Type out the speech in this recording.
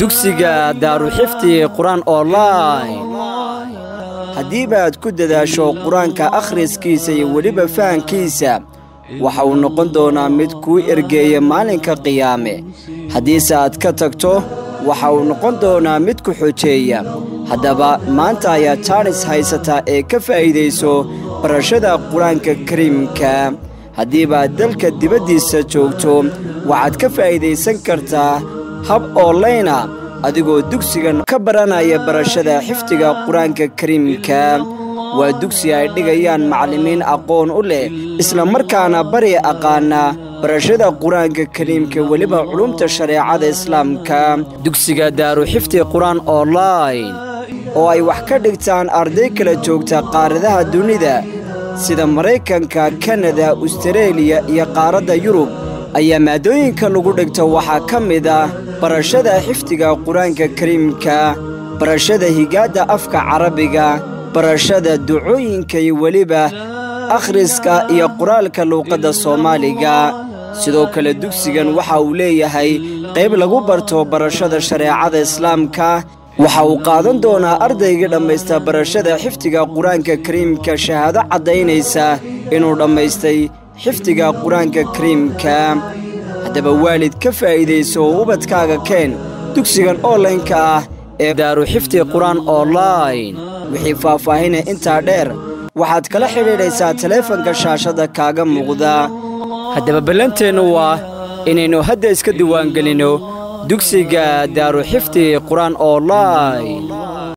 dugsiga daaruxifdi qur'aan online. Haddiibaad ku dadaasho qur'aanka akhriskiisa iyo weliba fahankiisa waxa uu noqon doonaa mid kuu ergeeya maalinka qiyaame. Haddiise aad ka tagto waxa uu noqon doonaa mid ku xojeeya haddaba maanta ayaa jaanis haysataa ee ka faa'iidayso barashada qur'aanka kariimka. Haddiibaad dalka dibaddiisa joogto waxaad ka faa'iidaysan kartaa hab onlayna adigoo dugsigan ka baranaya barashada xifdiga qur'aanka kariimka. Waa dugsi ay dhigayaan macallimiin aqoon u leh isla markaana bari aqaana barashada qur'aanka kariimka weliba culumta shareecada islaamka. Dugsiga daaruxifdi qur'aan online oo ay wax ka dhigtaan arday kala joogta qaaradaha dunida sida maraykanka kanada ustareeliya iyo qaaradda yurub ayaa maadooyinka lagu dhigto waxaa ka mid ah barashada xifdiga qur'aanka kariimka barashada higaadda afka carabiga barashada ducooyinka iyo weliba akhriska iyo qoraalka luuqadda soomaaliga. Sidoo kale dugsigan waxa uu leeyahay qayb lagu barto barashada shareecada islaamka. Waxa uu qaadan doonaa ardayga dhammaysta barashada xifdiga qur'aanka kariimka shahaado caddaynaysa inuu dhammaystay xifdiga qur'aanka kariimka. Haddaba waalid ka faa'iidayso ubadkaaga keen dugsigan onlaynka ah ee daaruxifdi qur'aan online. Wixii faahfaahina intaa dheer waxaad kala xidhiidhaysaa taleefanka shaashadda kaaga muuqda. Haddaba ballanteennu waa inaynu hadda iska diiwaangelinno dugsiga daaruxifdi qur'aan online